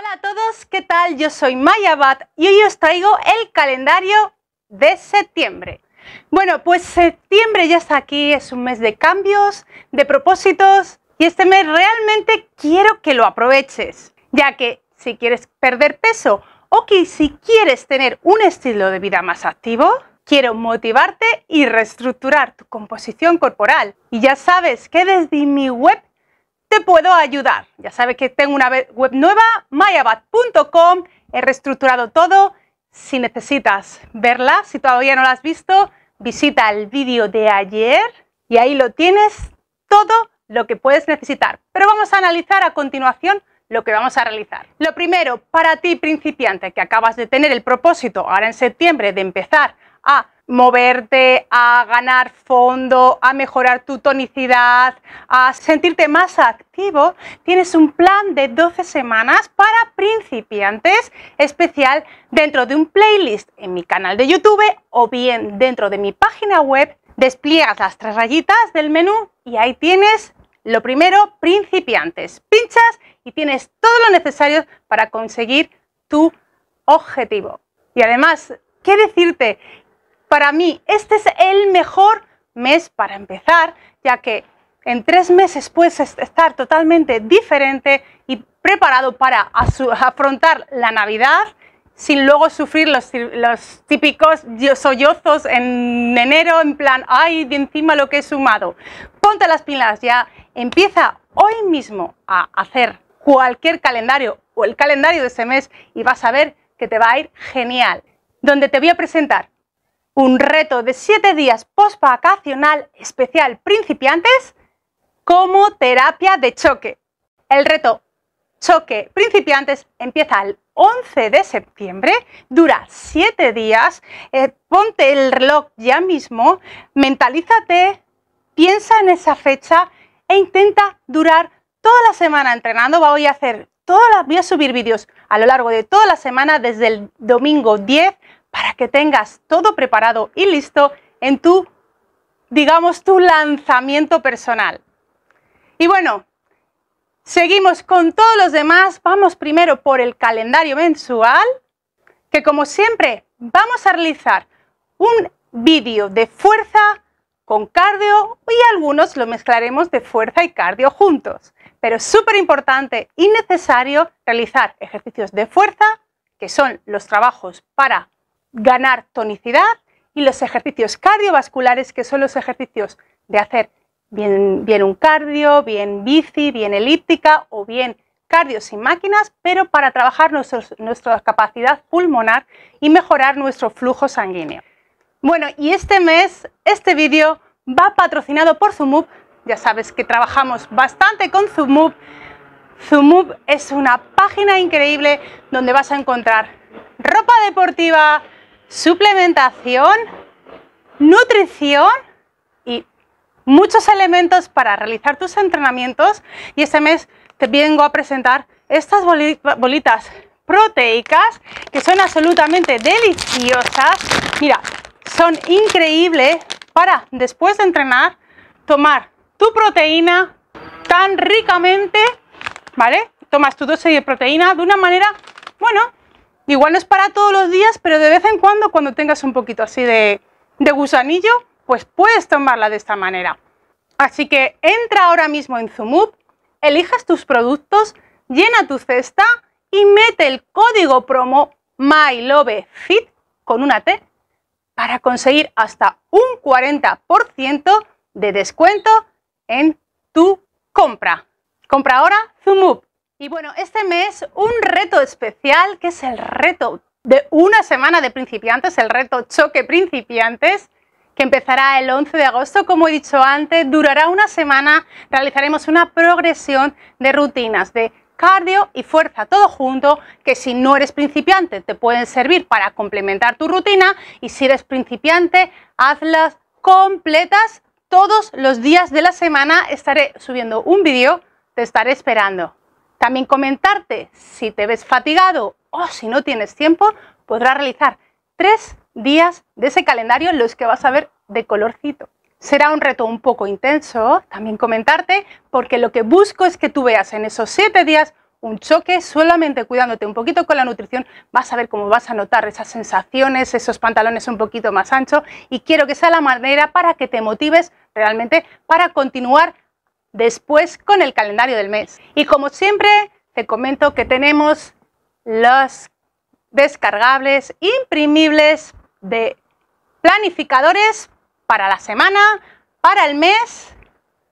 Hola a todos, ¿qué tal? Yo soy Maya Bat y hoy os traigo el calendario de septiembre. Bueno, pues septiembre ya está aquí, es un mes de cambios, de propósitos y este mes realmente quiero que lo aproveches, ya que si quieres perder peso o que si quieres tener un estilo de vida más activo, quiero motivarte y reestructurar tu composición corporal. Y ya sabes que desde mi web te puedo ayudar. Ya sabes que tengo una web nueva, mayabat.com, he reestructurado todo. Si necesitas verla, si todavía no la has visto, visita el vídeo de ayer y ahí lo tienes todo lo que puedes necesitar. Pero vamos a analizar a continuación lo que vamos a realizar. Lo primero, para ti principiante que acabas de tener el propósito ahora en septiembre de empezar a moverte, a ganar fondo, a mejorar tu tonicidad, a sentirte más activo, tienes un plan de 12 semanas para principiantes especial dentro de un playlist en mi canal de YouTube o bien dentro de mi página web. Despliegas las tres rayitas del menú y ahí tienes lo primero, principiantes. Pinchas y tienes todo lo necesario para conseguir tu objetivo. Y además, ¿qué decirte? Para mí, este es el mejor mes para empezar, ya que en tres meses puedes estar totalmente diferente y preparado para afrontar la Navidad sin luego sufrir los, típicos sollozos en enero, en plan, ay, de encima lo que he sumado. Ponte las pilas ya, empieza hoy mismo a hacer cualquier calendario o el calendario de ese mes y vas a ver que te va a ir genial. Donde te voy a presentar un reto de 7 días post-vacacional especial principiantes como terapia de choque. El reto choque principiantes empieza el 11 de septiembre, dura 7 días, eh, ponte el reloj ya mismo, mentalízate, piensa en esa fecha e intenta durar toda la semana entrenando. Voy a hacer toda la, voy a subir vídeos a lo largo de toda la semana desde el domingo 10 para que tengas todo preparado y listo en tu, digamos, tu lanzamiento personal. Y bueno, seguimos con todos los demás. Vamos primero por el calendario mensual, que como siempre vamos a realizar un vídeo de fuerza con cardio y algunos lo mezclaremos de fuerza y cardio juntos. Pero es súper importante y necesario realizar ejercicios de fuerza, que son los trabajos para ganar tonicidad y los ejercicios cardiovasculares, que son los ejercicios de hacer bien, bien un cardio, bien bici, bien elíptica o bien cardio sin máquinas, pero para trabajar nuestra capacidad pulmonar y mejorar nuestro flujo sanguíneo. Bueno, y este mes, este vídeo va patrocinado por Zumub. Ya sabes que trabajamos bastante con Zumub. Zumub es una página increíble donde vas a encontrar ropa deportiva, suplementación, nutrición y muchos elementos para realizar tus entrenamientos. Y este mes te vengo a presentar estas bolitas proteicas que son absolutamente deliciosas. Mira, son increíbles para después de entrenar tomar tu proteína tan ricamente, ¿vale? Tomas tu dosis de proteína de una manera, bueno, Igual no es para todos los días, pero de vez en cuando, cuando tengas un poquito así de, gusanillo, pues puedes tomarla de esta manera. Así que entra ahora mismo en Zumub, elijas tus productos, llena tu cesta y mete el código promo MyLoveFit con una T para conseguir hasta un 40% de descuento en tu compra. Compra ahora Zumub. Y bueno, este mes un reto especial que es el reto de una semana de principiantes, el reto Choque Principiantes, que empezará el 11 de agosto, como he dicho antes, durará una semana, realizaremos una progresión de rutinas de cardio y fuerza, todo junto, que si no eres principiante te pueden servir para complementar tu rutina y si eres principiante, hazlas completas todos los días de la semana. Estaré subiendo un vídeo, te estaré esperando. También comentarte si te ves fatigado o si no tienes tiempo, podrás realizar tres días de ese calendario en los que vas a ver de colorcito. Será un reto un poco intenso, también comentarte, porque lo que busco es que tú veas en esos siete días un choque, solamente cuidándote un poquito con la nutrición, vas a ver cómo vas a notar esas sensaciones, esos pantalones un poquito más anchos y quiero que sea la manera para que te motives realmente para continuar después con el calendario del mes. Y como siempre, te comento que tenemos los descargables imprimibles de planificadores para la semana, para el mes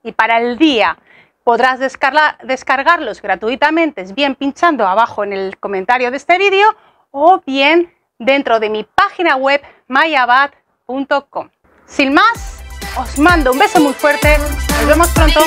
y para el día. Podrás descargarlos gratuitamente, bien pinchando abajo en el comentario de este vídeo o bien dentro de mi página web mayabat.com. Sin más, os mando un beso muy fuerte. Nos vemos pronto.